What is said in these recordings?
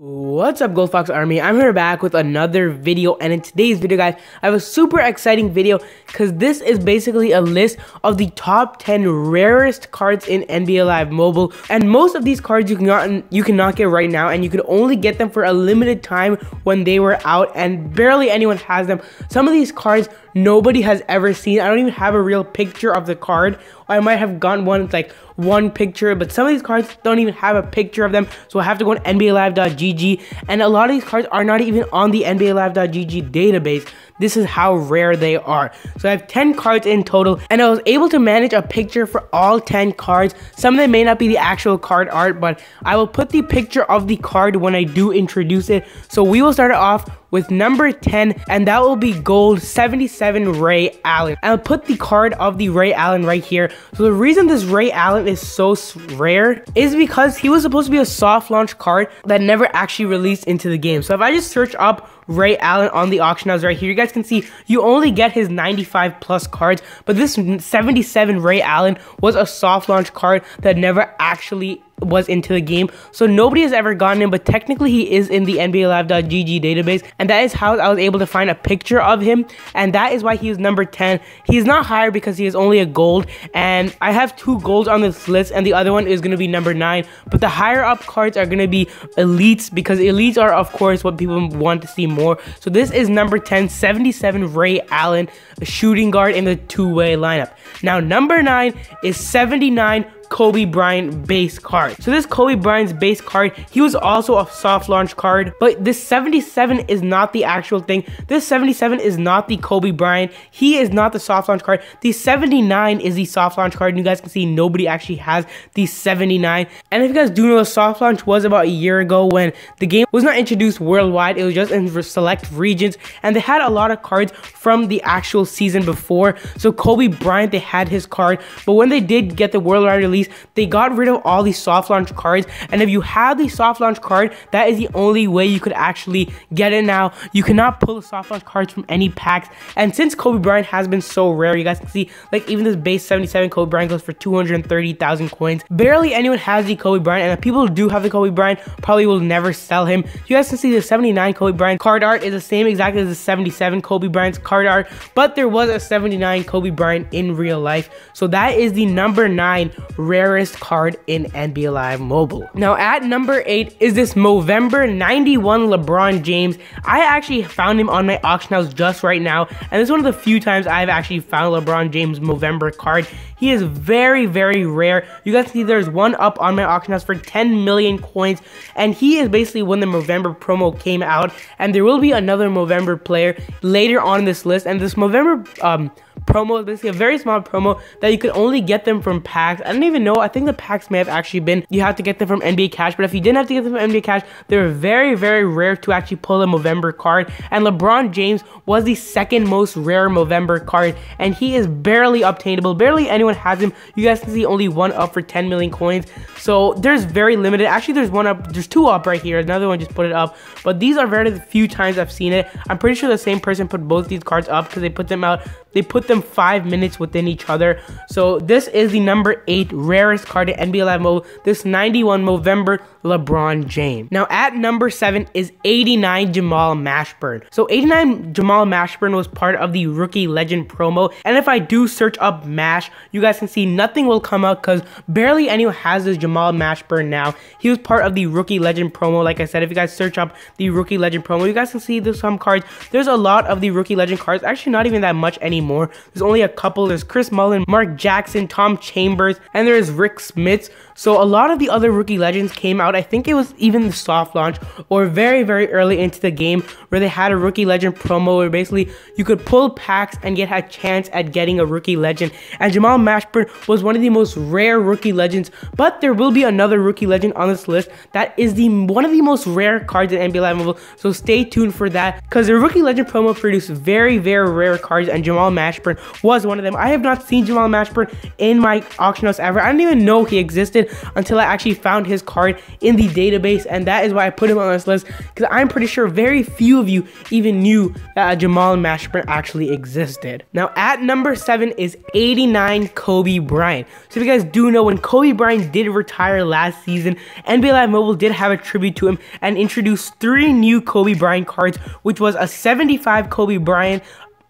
Ooh. What's up Gold Fox Army? I'm here back with another video and in today's video guys, I have a super exciting video because this is basically a list of the top 10 rarest cards in NBA Live Mobile and most of these cards you cannot, you cannot get right now and you can only get them for a limited time when they were out and barely anyone has them. Some of these cards nobody has ever seen. I don't even have a real picture of the card. I might have gotten one, it's like one picture, but some of these cards don't even have a picture of them. So I have to go on NBALive.gg, and a lot of these cards are not even on the NBALive.gg database. This is how rare they are. So I have 10 cards in total, and I was able to manage a picture for all 10 cards. Some of them may not be the actual card art, but I will put the picture of the card when I do introduce it. So we will start it off with number 10, and that will be gold 77 Ray Allen. I'll put the card of the Ray Allen right here. So the reason this Ray Allen is so rare is because he was supposed to be a soft launch card that never actually released into the game. So if I just search up Ray Allen on the auction house right here. You guys can see you only get his 95 plus cards, but this 77 Ray Allen was a soft launch card that never actually was into the game. So nobody has ever gotten him, but technically he is in the NBALive.gg database. And that is how I was able to find a picture of him. And that is why he is number 10. He's not higher because he is only a gold. And I have two golds on this list, and the other one is going to be number 9. But the higher up cards are going to be elites because elites are, of course, what people want to see more. So this is number 10, 77 Ray Allen, a shooting guard in the two-way lineup. Now, number 9 is 79 Kobe Bryant base card. So this Kobe Bryant's base card, he was also a soft launch card, but this 77 is not the actual thing. This 77 is not the Kobe Bryant. He is not the soft launch card. The 79 is the soft launch card, and you guys can see nobody actually has the 79. And if you guys do know, the soft launch was about a year ago when the game was not introduced worldwide. It was just in select regions, and they had a lot of cards from the actual season before. So Kobe Bryant, they had his card, but when they did get the worldwide release, they got rid of all these soft launch cards. And if you have the soft launch card, that is the only way you could actually get it now. You cannot pull the soft launch cards from any packs. And since Kobe Bryant has been so rare, you guys can see, like even this base 77 Kobe Bryant goes for 230,000 coins. Barely anyone has the Kobe Bryant, and the people do have the Kobe Bryant probably will never sell him. You guys can see the 79 Kobe Bryant card art is the same exactly as the 77 Kobe Bryant's card art, but there was a 79 Kobe Bryant in real life. So that is the number 9 rarest card in NBA Live Mobile. Now at number 8 is this Movember 91 LeBron James. I actually found him on my auction house just right now and this is one of the few times I've actually found LeBron James Movember card. He is very, very rare. You guys see there's one up on my auction house for 10 million coins and he is basically when the Movember promo came out and there will be another Movember player later on this list and this Movember um, promo, basically a very small promo that you could only get them from packs. I don't even know. I think the packs may have actually been you have to get them from NBA Cash, but if you didn't have to get them from NBA Cash, they're very, very rare to actually pull a Movember card. And LeBron James was the second most rare Movember card, and he is barely obtainable. Barely anyone has him. You guys can see only one up for 10 million coins. So there's very limited. Actually, there's one up. There's two up right here. Another one just put it up. But these are very few times I've seen it. I'm pretty sure the same person put both these cards up because they put them out they put them five minutes within each other. So this is the number eight rarest card in NBA Live Mobile. This 91 Movember LeBron James. Now at number seven is 89 Jamal Mashburn. So 89 Jamal Mashburn was part of the Rookie Legend promo. And if I do search up Mash, you guys can see nothing will come up because barely anyone has this Jamal Mashburn now. He was part of the Rookie Legend promo. Like I said, if you guys search up the Rookie Legend promo, you guys can see there's some cards. There's a lot of the Rookie Legend cards. Actually, not even that much anymore. There's only a couple. There's Chris Mullin, Mark Jackson, Tom Chambers, and there's Rick Smits. So a lot of the other rookie legends came out. I think it was even the soft launch or very, very early into the game where they had a rookie legend promo where basically you could pull packs and get a chance at getting a rookie legend. And Jamal Mashburn was one of the most rare rookie legends, but there will be another rookie legend on this list that is the one of the most rare cards in NBA Live Mobile. So stay tuned for that because the rookie legend promo produced very, very rare cards and Jamal Mashburn was one of them. I have not seen Jamal Mashburn in my auction house ever. I didn't even know he existed until I actually found his card in the database, and that is why I put him on this list because I'm pretty sure very few of you even knew that Jamal Mashburn actually existed. Now, at number seven is 89 Kobe Bryant. So, if you guys do know, when Kobe Bryant did retire last season, NBA Live Mobile did have a tribute to him and introduced three new Kobe Bryant cards, which was a 75 Kobe Bryant,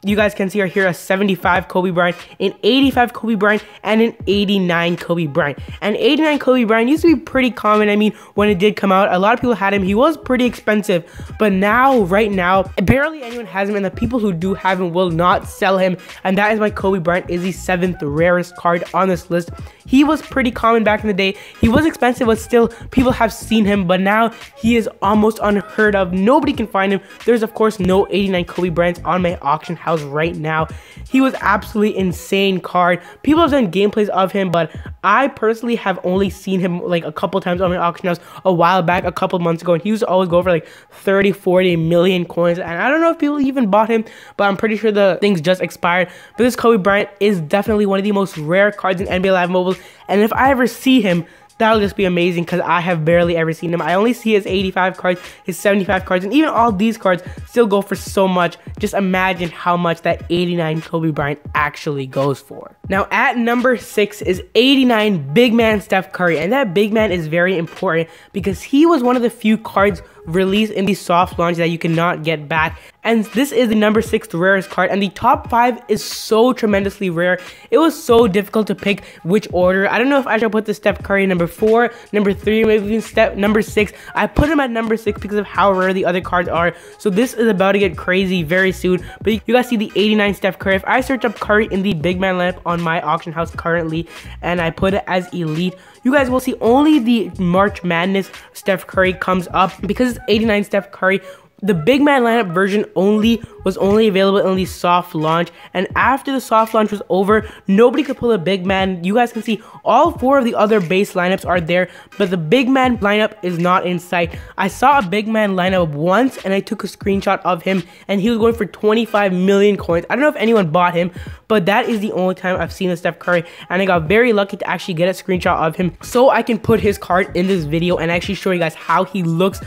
you guys can see right here a 75 Kobe Bryant, an 85 Kobe Bryant, and an 89 Kobe Bryant. And 89 Kobe Bryant used to be pretty common. I mean, when it did come out, a lot of people had him. He was pretty expensive, but now, right now, barely anyone has him, and the people who do have him will not sell him. And that is why Kobe Bryant is the seventh rarest card on this list. He was pretty common back in the day. He was expensive, but still, people have seen him. But now he is almost unheard of. Nobody can find him. There's, of course, no 89 Kobe Bryants on my auction house right now. He was absolutely insane card. People have done gameplays of him, but I personally have only seen him like a couple times on my auction house a while back, a couple months ago, and he to always go for like 30, 40 million coins. And I don't know if people even bought him, but I'm pretty sure the things just expired. But this Kobe Bryant is definitely one of the most rare cards in NBA Live Mobile. And if I ever see him, that'll just be amazing because I have barely ever seen him. I only see his 85 cards, his 75 cards, and even all these cards still go for so much. Just imagine how much that 89 Kobe Bryant actually goes for. Now at number 6 is 89 big man Steph Curry, and that big man is very important because he was one of the few cards released in the soft launch that you cannot get back. And this is the number 6 rarest card and the top 5 is so tremendously rare. It was so difficult to pick which order. I don't know if I should put the Steph Curry number 4, number 3, maybe even step number 6. I put him at number 6 because of how rare the other cards are. So this is about to get crazy very soon. But you guys see the 89 Steph Curry. If I search up Curry in the big man lineup on my auction house currently and I put it as elite, you guys will see only the March Madness Steph Curry comes up. Because it's 89 Steph Curry the big man lineup version only was only available in the soft launch. And after the soft launch was over nobody could pull a big man. You guys can see all four of the other base lineups are there but the big man lineup is not in sight. I saw a big man lineup once and i took a screenshot of him and he was going for 25 million coins. I don't know if anyone bought him but that is the only time i've seen a steph curry and i got very lucky to actually get a screenshot of him so i can put his card in this video and actually show you guys how he looks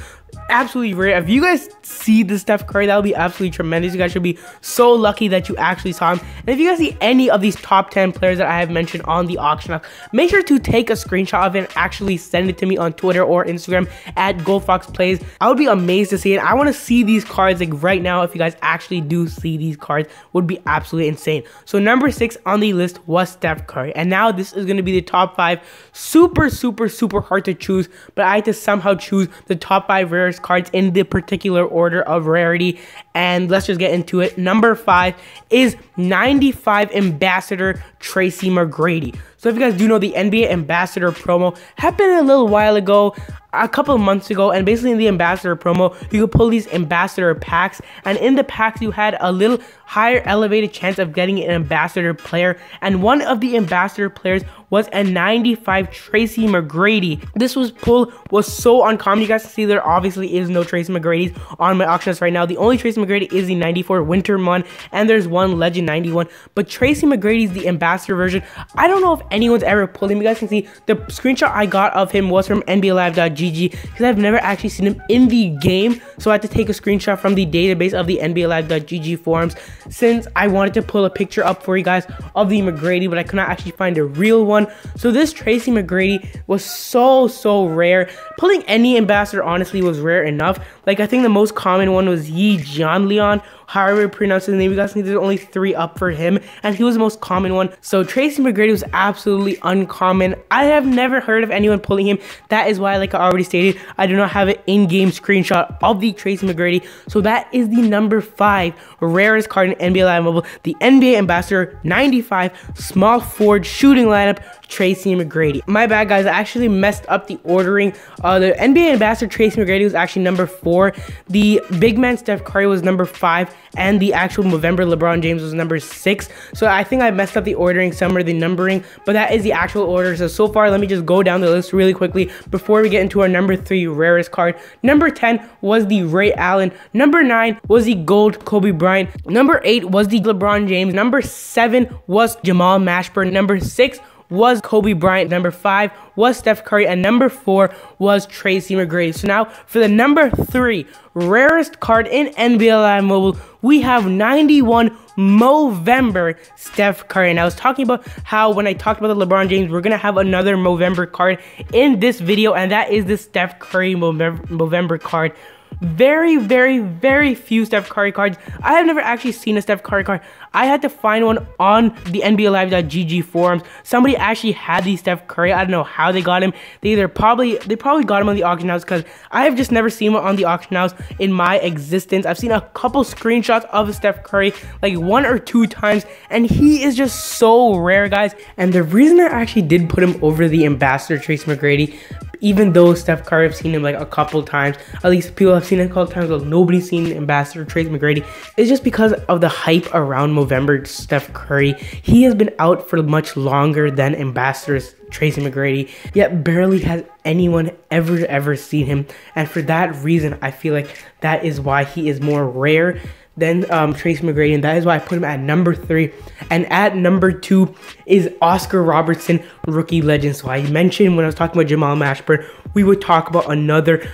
absolutely rare. If you guys see the Steph Curry, that would be absolutely tremendous. You guys should be so lucky that you actually saw him. And if you guys see any of these top 10 players that I have mentioned on the auction house, make sure to take a screenshot of it and actually send it to me on Twitter or Instagram at GoldFoxPlays. I would be amazed to see it. I want to see these cards like right now. If you guys actually do see these cards, would be absolutely insane. So number six on the list was Steph Curry. And now this is going to be the top five. Super, super, super hard to choose, but I had to somehow choose the top five rarest cards in the particular order of rarity. And let's just get into it. Number five is 95 Ambassador Tracy McGrady. So if you guys do know the NBA Ambassador promo happened a little while ago a couple of months ago and basically in the ambassador promo you could pull these ambassador packs and in the packs you had a little higher elevated chance of getting an ambassador player and one of the ambassador players was a 95 Tracy McGrady. This was pull was so uncommon. You guys can see there obviously is no Tracy McGrady's on my auctions right now. The only Tracy McGrady is the 94 Winterman and there's one Legend 91. But Tracy McGrady's the ambassador version. I don't know if anyone's ever pulled him. You guys can see the screenshot I got of him was from NBALive.com GG because I've never actually seen him in the game. So I had to take a screenshot from the database of the NBALive.gg forums since I wanted to pull a picture up for you guys of the McGrady, but I could not actually find a real one. So this Tracy McGrady was so, so rare. Pulling any ambassador honestly was rare enough. Like I think the most common one was Yi Jianlian however you pronounce his name. You guys see there's only three up for him, and he was the most common one. So Tracy McGrady was absolutely uncommon. I have never heard of anyone pulling him. That is why, like I already stated, I do not have an in-game screenshot of the Tracy McGrady. So that is the number five rarest card in NBA Live Mobile, the NBA Ambassador 95 small forward shooting lineup, Tracy McGrady. My bad, guys. I actually messed up the ordering. Uh, the NBA Ambassador Tracy McGrady was actually number four. The big man Steph Curry was number five and the actual Movember LeBron James was number six. So I think I messed up the ordering somewhere, the numbering, but that is the actual order. So, so far, let me just go down the list really quickly before we get into our number three rarest card. Number 10 was the Ray Allen. Number nine was the gold Kobe Bryant. Number eight was the LeBron James. Number seven was Jamal Mashburn. Number six was Kobe Bryant. Number five was Steph Curry. And number four was Tracy McGrady. So now for the number three rarest card in NBA Mobile, we have 91 Movember Steph Curry. And I was talking about how when I talked about the LeBron James, we're going to have another Movember card in this video. And that is the Steph Curry Movember card very, very, very few Steph Curry cards. I have never actually seen a Steph Curry card. I had to find one on the NBA NBALive.gg forums. Somebody actually had these Steph Curry. I don't know how they got him. They either probably they probably got him on the auction house because I have just never seen one on the auction house in my existence. I've seen a couple screenshots of Steph Curry like one or two times, and he is just so rare, guys. And the reason I actually did put him over the ambassador Trace McGrady even though Steph Curry, I've seen him like a couple times, at least people have seen him a couple times, but nobody's seen Ambassador Trace McGrady. It's just because of the hype around Movember Steph Curry. He has been out for much longer than Ambassador Tracy McGrady, yet barely has anyone ever ever seen him. And for that reason, I feel like that is why he is more rare than um, Tracy McGrady, and that is why I put him at number three. And at number two is Oscar Robertson, rookie legend. So I mentioned when I was talking about Jamal Mashburn, we would talk about another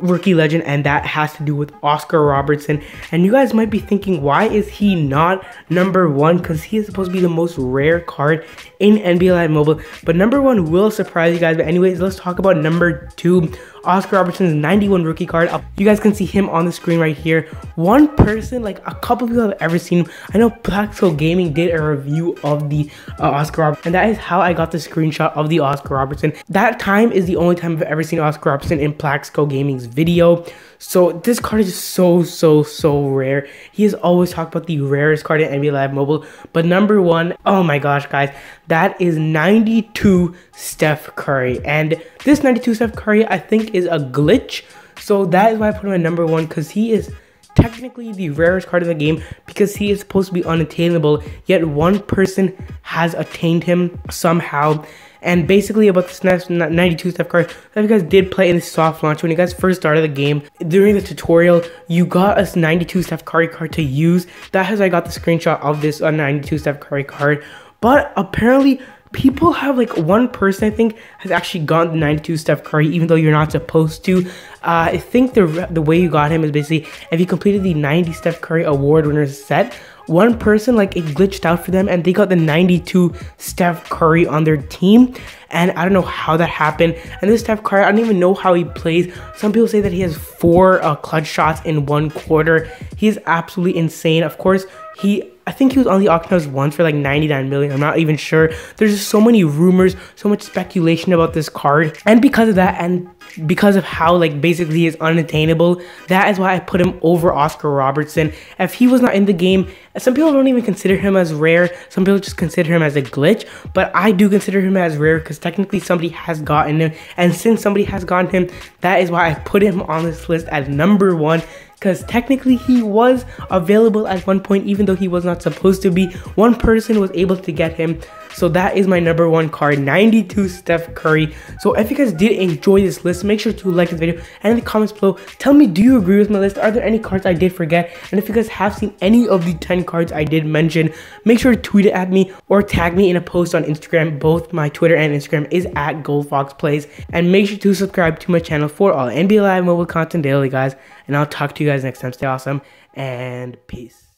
rookie legend, and that has to do with Oscar Robertson. And you guys might be thinking, why is he not number one? Because he is supposed to be the most rare card in NBA Live Mobile. But number one will surprise you guys. But anyways, let's talk about number two. Oscar Robertson's 91 rookie card. You guys can see him on the screen right here. One person, like a couple people have ever seen. I know Plaxico Gaming did a review of the uh, Oscar Robertson, and that is how I got the screenshot of the Oscar Robertson. That time is the only time I've ever seen Oscar Robertson in Plaxico Gaming's video. So this card is so, so, so rare. He has always talked about the rarest card in NBA Live Mobile. But number one, oh my gosh, guys, that is 92 Steph Curry. And this 92 Steph Curry, I think, is a glitch. So that is why I put him at number one, because he is technically the rarest card in the game because he is supposed to be unattainable, yet one person has attained him somehow. And basically about this next 92 Steph card, that you guys did play in the soft launch when you guys first started the game. During the tutorial, you got a 92 Steph Curry card to use. That is I got the screenshot of this uh, 92 Steph Curry card. But apparently, people have like one person I think has actually gotten the 92 Steph Curry, even though you're not supposed to. Uh, I think the the way you got him is basically if you completed the 90 Steph Curry award winners set, one person like it glitched out for them and they got the 92 Steph Curry on their team. And I don't know how that happened. And this Steph Curry, I don't even know how he plays. Some people say that he has four uh, clutch shots in one quarter. He's absolutely insane. Of course, he I think he was on the house once for like 99 million. I'm not even sure. There's just so many rumors, so much speculation about this card. And because of that, and because of how like basically is unattainable, that is why I put him over Oscar Robertson. If he was not in the game, some people don't even consider him as rare. Some people just consider him as a glitch. But I do consider him as rare because technically somebody has gotten him. And since somebody has gotten him, that is why I put him on this list as number one because technically he was available at one point even though he was not supposed to be one person was able to get him so that is my number one card 92 steph curry so if you guys did enjoy this list make sure to like this video and in the comments below. Tell me do you agree with my list? Are there any cards i did forget? And if you guys have seen any of the 10 cards i did mention make sure to tweet it at me or tag me in a post on instagram. Both my twitter and instagram is at goldfoxplays. And make sure to subscribe to my channel for all nba live mobile content daily guys. And I'll talk to you guys next time. Stay awesome and peace.